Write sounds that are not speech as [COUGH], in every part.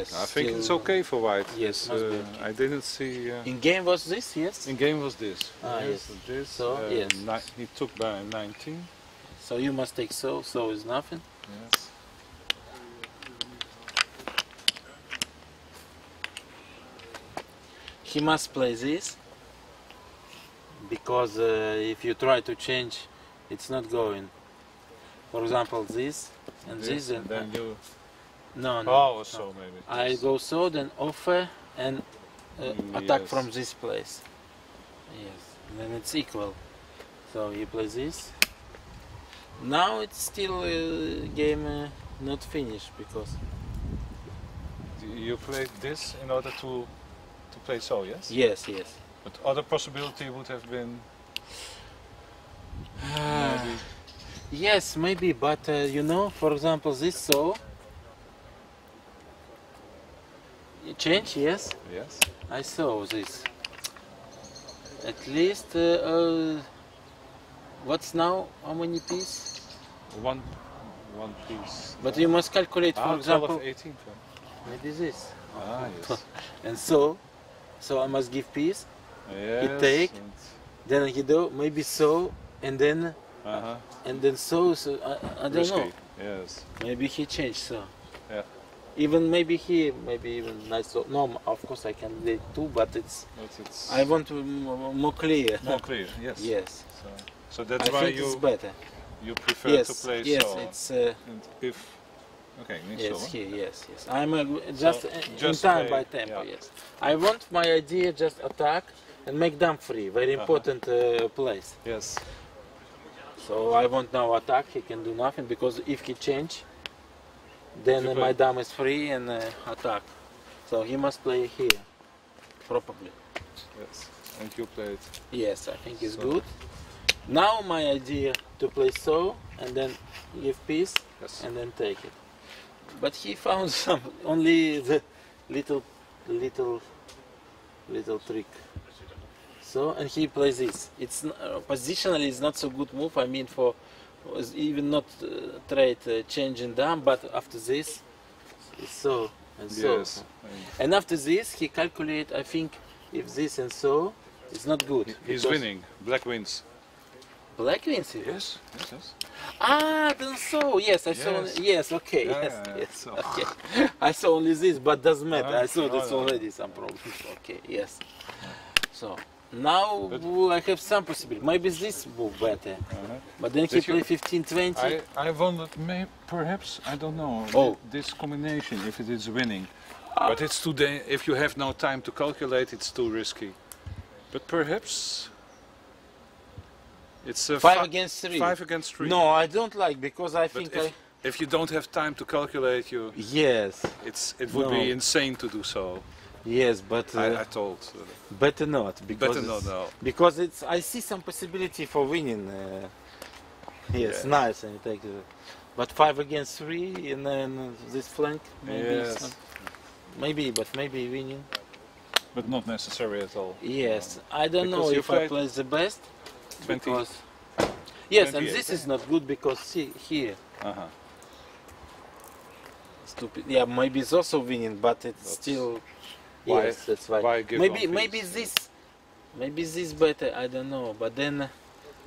yes. I think it's okay for white. Yes, It's, must be uh. I didn't see. Uh, In game was this, yes? in game was this. Ah, Yes, yes. This. So, uh, yes. he took by 19. So you must take so, so is nothing. Yes. He must play this because uh, if you try to change, it's not going. For example, this and this, and then you. No, no. Oh, so maybe. I yes. go so, then offer and uh, Mm, attack yes. from this place. Yes, then it's equal. So you play this. Now it's still uh, game uh, not finished because You played this in order to to play so, yes? yes, yes. But other possibility would have been maybe. [SIGHS] Yes, maybe, but uh, you know, for example, this so. You change, yes. Yes. I saw this. At least, uh, uh, what's now? How many pieces? One one piece. But you must calculate, for ah, example, of 18. then. maybe this. Ah, [LAUGHS] yes. And so, so I must give piece. yes. He take. Then he do maybe so, and then Uh-huh. and then so. So I, I don't Risky. know. Yes. Maybe he changed so. Yeah. Even maybe he, maybe even nice. So, no, of course I can do it too, but it's. But it's I want to more, clear. [LAUGHS] more clear. Yes. yes. So, so that's I why think it's you better. you prefer yes. to play yes. so. It's. Uh, And if okay, Yes, so. here, yes, yes. I'm uh, just So, uh, just in time play, by tempo, yeah. yes. I want my idea just attack and make them free. Very Uh-huh. important uh, place. Yes. So I want now attack. He can do nothing because if he change, then uh, my dam is free and uh, attack. So he must play here, probably. Yes. And you played. Yes, I think it's So- good. Now my idea to play so and then give piece Yes. and then take it. But he found [LAUGHS] some only the little, little, little trick. So and he plays this. It's uh, positionally it's not so good move. I mean for was even not uh, trade uh, changing down, but after this, so and so. yes. And after this, he calculate. I think if this and so, it's not good. he's winning. Black wins. Black wins. Yes. Yes. Yes. Ah, then so yes, I saw. Yes. Yes, okay, Yeah, yes, yeah, yes, so- okay. [LAUGHS] I saw only this, but doesn't matter. I saw this already. Some problems. [LAUGHS] Okay, yes. So now But- I have some possibility. Maybe this move better, Uh-huh. but then he Did you- play 15, 20. I, I wondered, may, perhaps, I don't know, Oh. this combination, if it is winning. But it's too, da- if you have no time to calculate, it's too risky. But perhaps it's a five fi- against three. Five against three. No, I don't like because I but think if, I. if you don't have time to calculate, you Yes, it's it would No. be insane to do so. Yes, but uh, I, I told. uh, better not because better not it's- because it's I see some possibility for winning. Uh, yes, Yeah. nice and take it. But five against three and then this flank maybe Yes. not, maybe but maybe winning. But not necessary at all. Yes, I don't know Because if I play the best 20. because yes, and this is not good because see here Uh-huh. stupid. Yeah, maybe it's also winning, but it's That's- still Why- yes, that's why. why maybe maybe this maybe this better. I don't know, but then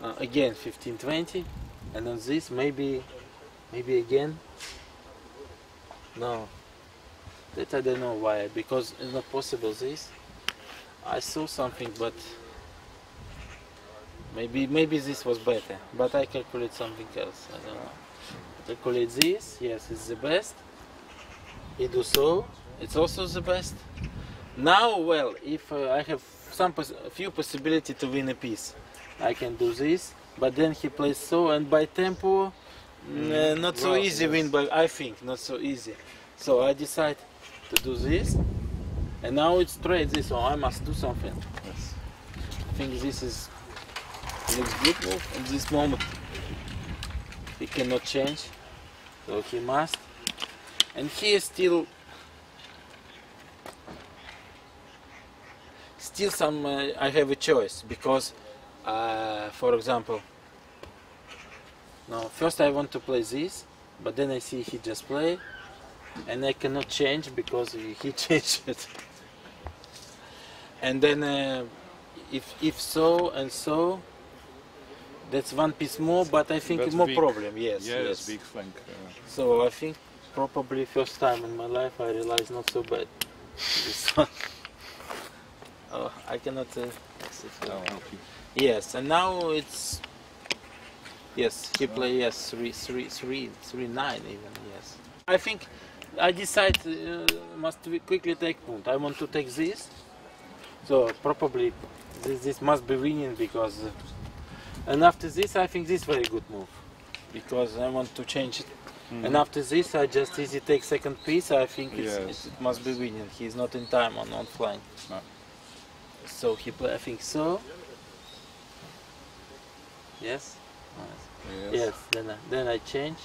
uh, again 15, 20, and on this maybe maybe again. No, that I don't know why because it's not possible. This I saw something, but maybe maybe this was better. But I calculate something else. I don't know. Calculate this. Yes, it's the best. He do so. It's also the best. Now, well, if uh, I have some pos- few possibility to win a piece, I can do this. But then he plays so, and by tempo, mm, uh, not so well, easy win. But I think not so easy. So I decide to do this, and now it's straight this. So I must do something. Yes. I think this is looks good move at this moment. He cannot change, so he must. And he is still still some. Uh, I have a choice because, uh, for example, now First I want to play this, but then I see he just play, and I cannot change because he, [LAUGHS] changed it. And then uh, if if so and so, that's one piece more, but I think That's more big. problem. Yes, yes, yes. big flank. Uh, So I think probably first time in my life I realized not so bad. [LAUGHS] Oh, I cannot. Uh. I'll help you. Yes, and now it's yes he play yes three three three three nine even yes. I think I decide uh, must quickly take point. I want to take this, so probably this this must be winning because. Uh, and after this, I think this very good move because I want to change it. And after this, I just easy take second piece. I think it's, Yes. it must be winning. He's not in time on on flank. No. So he play. I think so. Yes. Nice. Yes. Then I, then I change.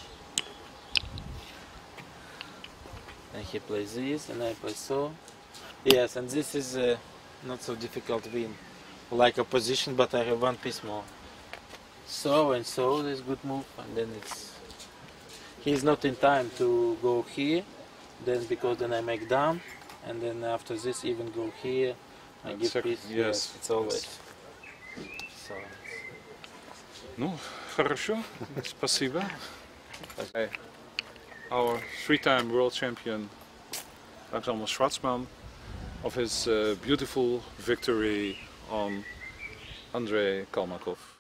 And he plays this, and I play so. Yes, and this is uh, not so difficult win, like a position, but I have one piece more. So and so, this good move, and then it's. He's not in time to go here, then because then I make down, and then after this even go here. I give piece. Yes. It's always. So. Ну, хорошо. [LAUGHS] Спасибо. Okay. Our three-time world champion Alexander Schwarzman of his uh, beautiful victory on Andrei Kalmakov.